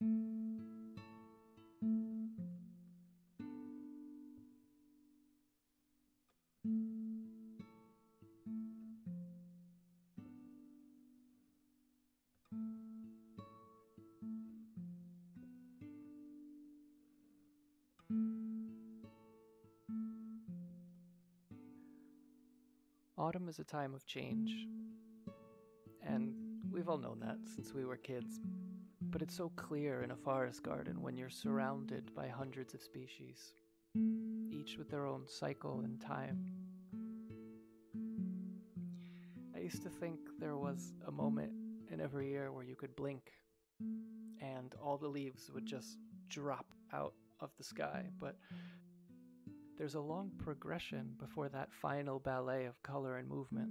Autumn is a time of change. And we've all known that since we were kids. But it's so clear in a forest garden when you're surrounded by hundreds of species, each with their own cycle and time. I used to think there was a moment in every year where you could blink and all the leaves would just drop out of the sky, but there's a long progression before that final ballet of color and movement,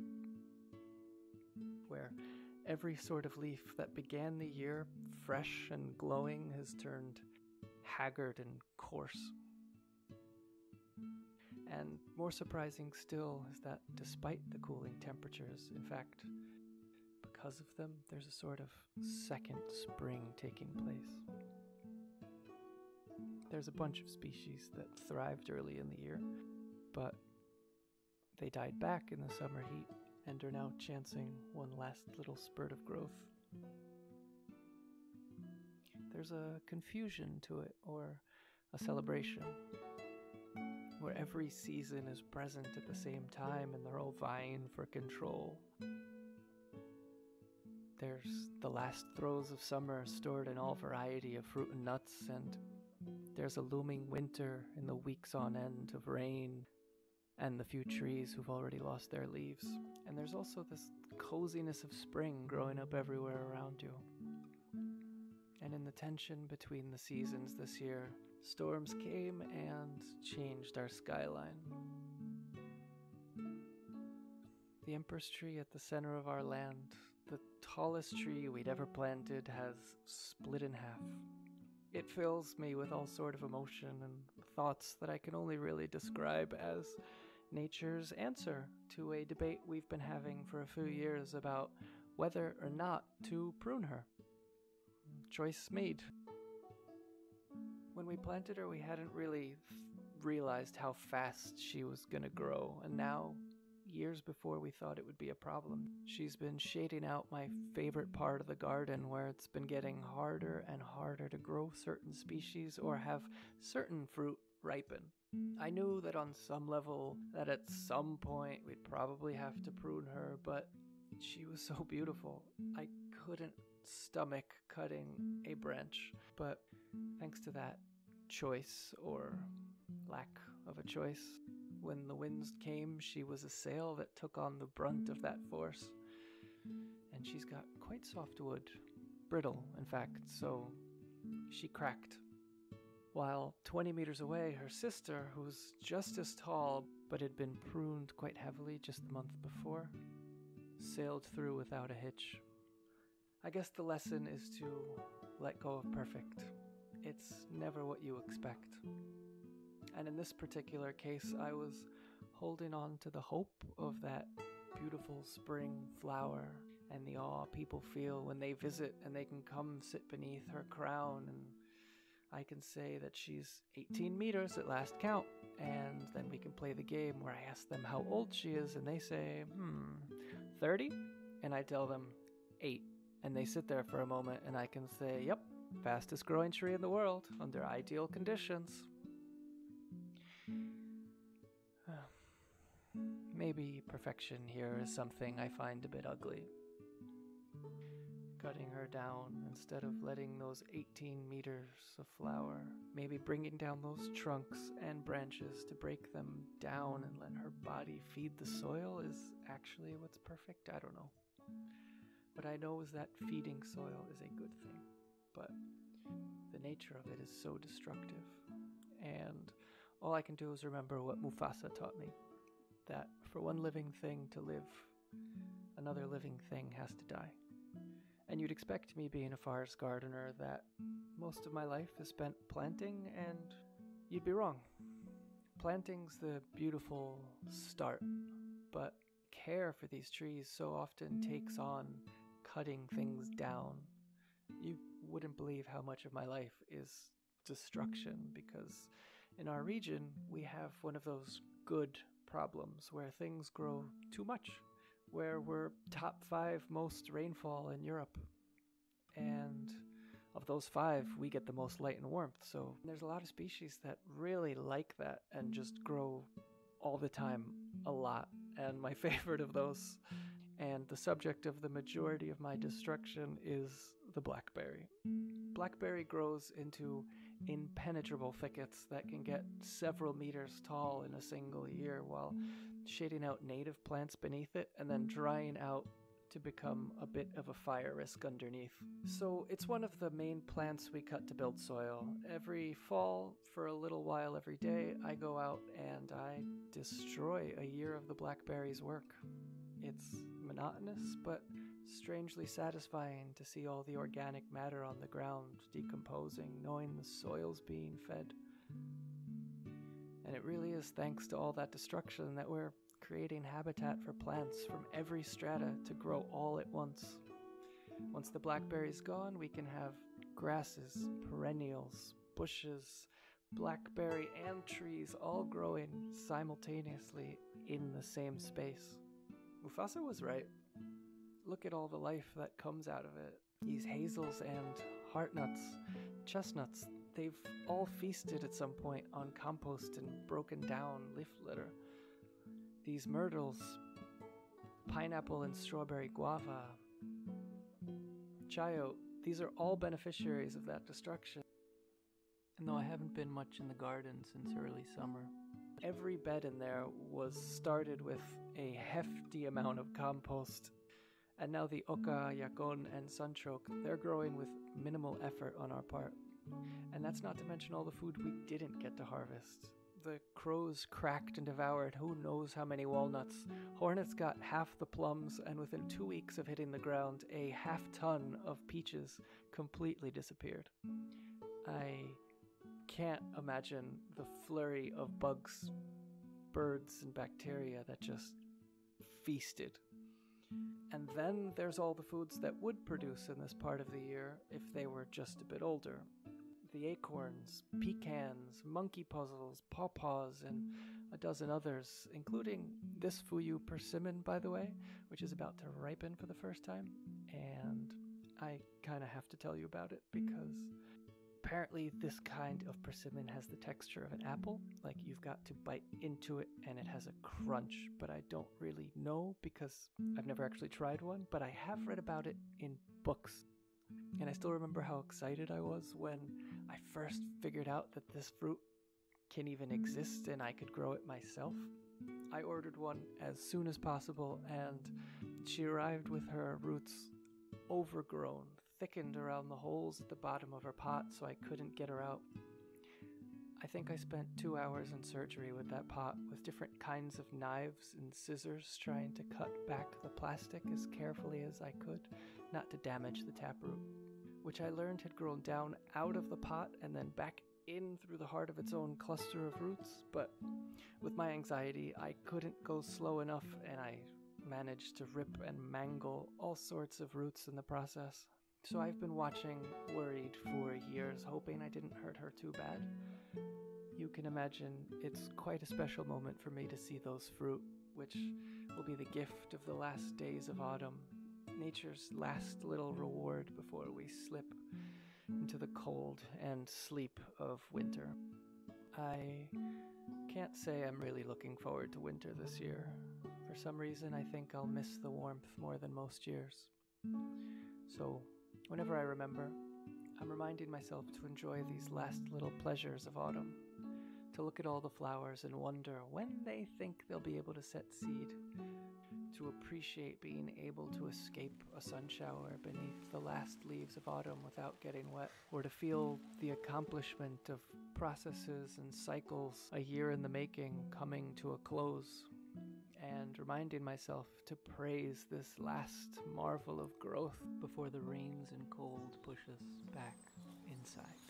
where every sort of leaf that began the year fresh and glowing has turned haggard and coarse. And more surprising still is that despite the cooling temperatures, in fact, because of them, there's a sort of second spring taking place. There's a bunch of species that thrived early in the year, but they died back in the summer heat and are now chancing one last little spurt of growth. There's a confusion to it, or a celebration, where every season is present at the same time and they're all vying for control. There's the last throes of summer stored in all variety of fruit and nuts, and there's a looming winter in the weeks on end of rain and the few trees who've already lost their leaves. And there's also this coziness of spring growing up everywhere around you. And in the tension between the seasons this year, storms came and changed our skyline. The Empress tree at the center of our land, the tallest tree we'd ever planted, has split in half it fills me with all sort of emotion and thoughts that I can only really describe as nature's answer to a debate we've been having for a few years about whether or not to prune her. Choice made. When we planted her, we hadn't really realized how fast she was going to grow, and now years before we thought it would be a problem. She's been mm. shading out my favorite part of the garden where it's been getting harder and harder to grow certain species or have certain fruit ripen. I knew that on some level that at some point we'd probably have to prune her, but she was so beautiful. I couldn't stomach cutting a branch, but thanks to that choice or lack of a choice, when the winds came, she was a sail that took on the brunt of that force. And she's got quite soft wood, brittle, in fact, so she cracked. While 20 meters away, her sister, who was just as tall but had been pruned quite heavily just the month before, sailed through without a hitch. I guess the lesson is to let go of perfect. It's never what you expect. And in this particular case, I was holding on to the hope of that beautiful spring flower and the awe people feel when they visit and they can come sit beneath her crown and I can say that she's 18 meters at last count, and then we can play the game where I ask them how old she is, and they say, hmm, 30? And I tell them, 8. And they sit there for a moment, and I can say, yep, fastest growing tree in the world under ideal conditions. Maybe perfection here is something I find a bit ugly. Cutting her down instead of letting those 18 meters of flower, maybe bringing down those trunks and branches to break them down and let her body feed the soil is actually what's perfect. I don't know. But I know is that feeding soil is a good thing. But the nature of it is so destructive. And all I can do is remember what Mufasa taught me that for one living thing to live, another living thing has to die. And you'd expect me, being a forest gardener, that most of my life is spent planting, and you'd be wrong. Planting's the beautiful start, but care for these trees so often takes on cutting things down. You wouldn't believe how much of my life is destruction because in our region we have one of those good problems where things grow too much, where we're top five most rainfall in Europe. And of those five, we get the most light and warmth. So there's a lot of species that really like that and just grow all the time a lot. And my favorite of those, and the subject of the majority of my destruction, is the blackberry. Blackberry grows into impenetrable thickets that can get several meters tall in a single year while shading out native plants beneath it and then drying out to become a bit of a fire risk underneath. So it's one of the main plants we cut to build soil. Every fall, for a little while every day, I go out and I destroy a year of the blackberry's work. It's monotonous, but strangely satisfying to see all the organic matter on the ground decomposing, knowing the soil's being fed. And it really is thanks to all that destruction that we're creating habitat for plants from every strata to grow all at once. Once the blackberry's gone, we can have grasses, perennials, bushes, blackberry, and trees all growing simultaneously in the same space. Mufasa was right. Look at all the life that comes out of it. These hazels and heartnuts, chestnuts, they've all feasted at some point on compost and broken down leaf litter. These myrtles, pineapple and strawberry guava, chayote, these are all beneficiaries of that destruction. And though I haven't been much in the garden since early summer, every bed in there was started with a hefty amount of compost and now the Oca, Yacon, and Sunchoke, they're growing with minimal effort on our part. And that's not to mention all the food we didn't get to harvest. The crows cracked and devoured who knows how many walnuts. Hornets got half the plums, and within two weeks of hitting the ground, a half ton of peaches completely disappeared. I can't imagine the flurry of bugs, birds, and bacteria that just feasted and then there's all the foods that would produce in this part of the year if they were just a bit older. The acorns, pecans, monkey puzzles, pawpaws, and a dozen others, including this Fuyu persimmon, by the way, which is about to ripen for the first time. And I kind of have to tell you about it because apparently this kind of persimmon has the texture of an apple. Like you've got to bite into it and it has a crunch but i don't really know because i've never actually tried one but i have read about it in books. And i still remember how excited i was when i first figured out that this fruit can even exist and i could grow it myself. I ordered one as soon as possible and she arrived with her roots overgrown thickened around the holes at the bottom of her pot so I couldn't get her out. I think I spent two hours in surgery with that pot with different kinds of knives and scissors trying to cut back the plastic as carefully as I could, not to damage the taproot, which I learned had grown down out of the pot and then back in through the heart of its own cluster of roots. But with my anxiety, I couldn't go slow enough and I managed to rip and mangle all sorts of roots in the process. So I've been watching, worried for years, hoping I didn't hurt her too bad. You can imagine it's quite a special moment for me to see those fruit, which will be the gift of the last days of autumn, nature's last little reward before we slip into the cold and sleep of winter. I can't say I'm really looking forward to winter this year. For some reason, I think I'll miss the warmth more than most years. So, Whenever I remember, I'm reminding myself to enjoy these last little pleasures of autumn, to look at all the flowers and wonder when they think they'll be able to set seed, to appreciate being able to escape a sun shower beneath the last leaves of autumn without getting wet, or to feel the accomplishment of processes and cycles a year in the making coming to a close and mm-hmm. reminding myself to praise this last marvel of growth before the rains and cold push us back inside.